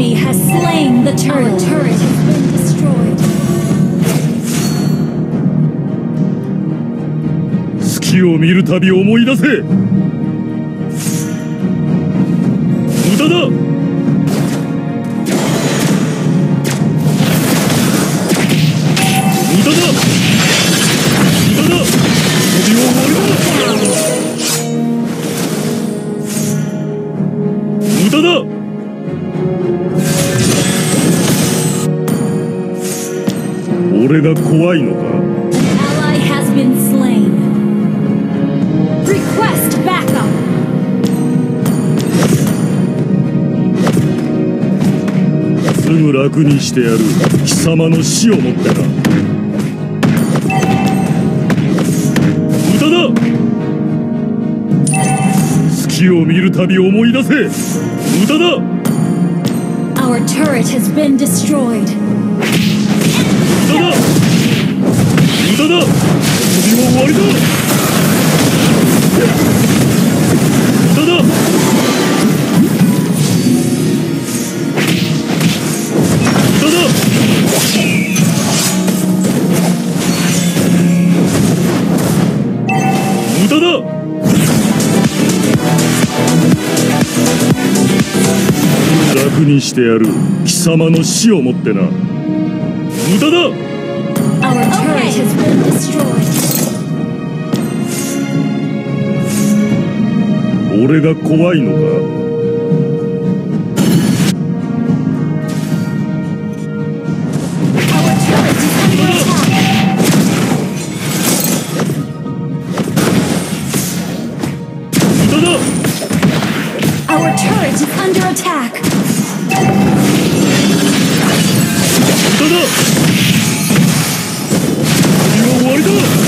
enemy has slain the turret. Our turret has been destroyed. 月を見るたび思い出せそれが怖楽にしてやる。貴様の死をもってな無駄だ！月を見るたび思い出せ！無駄だ！Our turret has been destroyed. 無駄だ。無駄だ。旅は終わりだ。無駄だ。無駄だ。無駄だ。楽にしてやる貴様の死をもってな無駄だ Our turret has been destroyed. 俺が怖いのか Our turret is under attack. 無駄だ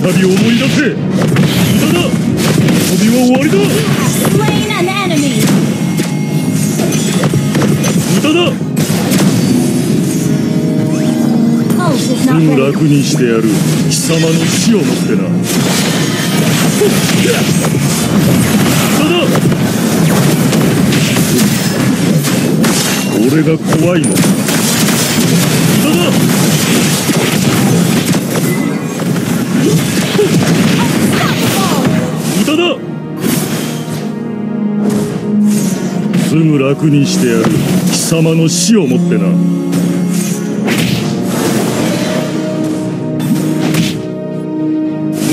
たび思い出せ。無駄だ。旅は終わりだ.無駄だ。ぐ ready. 楽にしてやる。貴様の死をもってな。無駄だ。俺が怖いの。か無駄だすぐ楽にしてやる貴様の死をもってな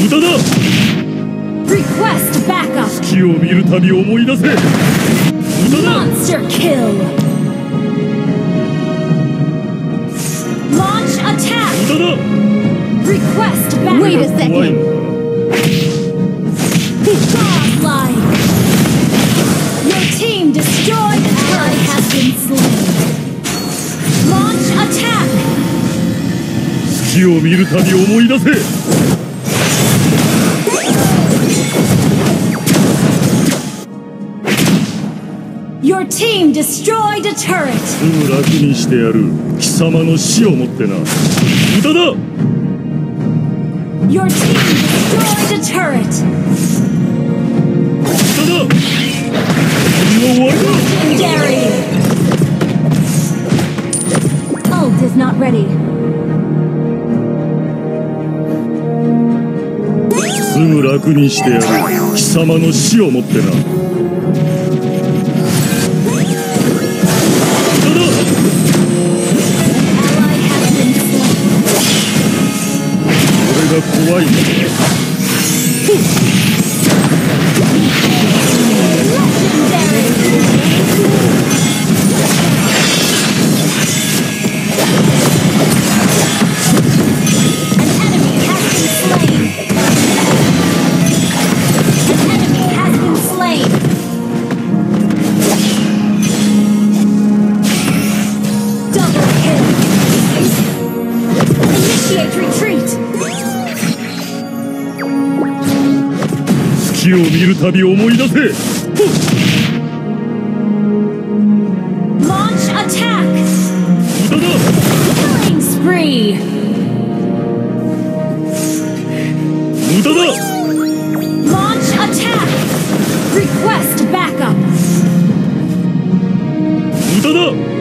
無駄だ.木を見るたび思い出せ無駄だ Monster kill. Launch attack. Request backup. Wait a 怖木を見るたび思い出せ Your team destroyed a turret. すぐ楽にしてやる貴様の死をもってな無駄だ Your team destroyed a turret. 楽にしてやる。貴様の死をもってな。月を見るたび思い出せ。どうぞ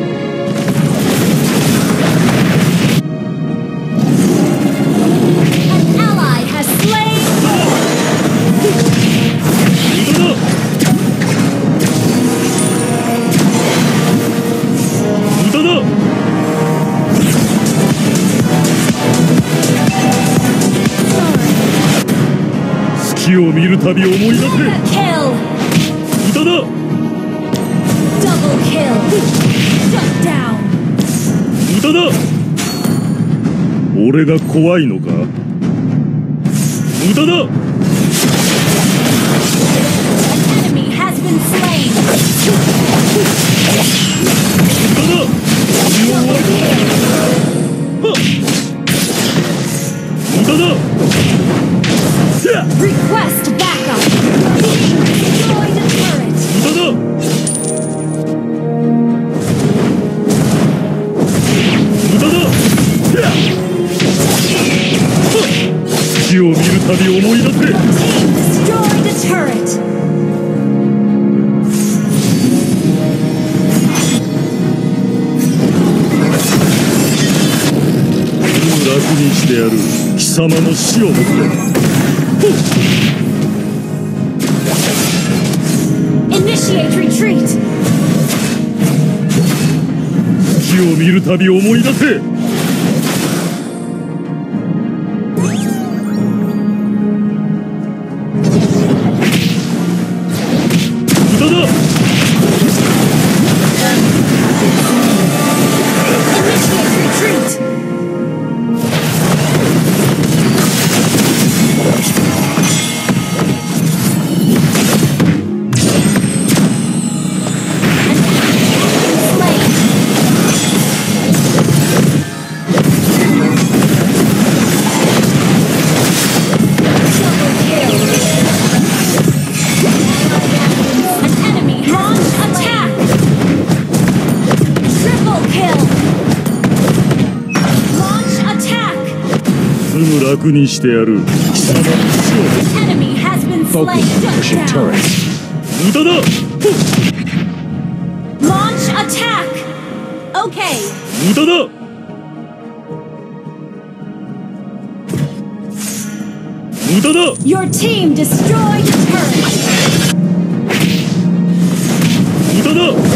月を見るたび思い出せ.無駄だ俺が怖いのか。無駄だ再び思い出せにしてやる貴様の死をもって Initiate 木を見るたび思い出せ楽にしてやる貴様の死を been slain. Shut down. 無駄だ Launch attack. Okay. 無駄だ無駄だ Your team destroyed turret. 無駄だ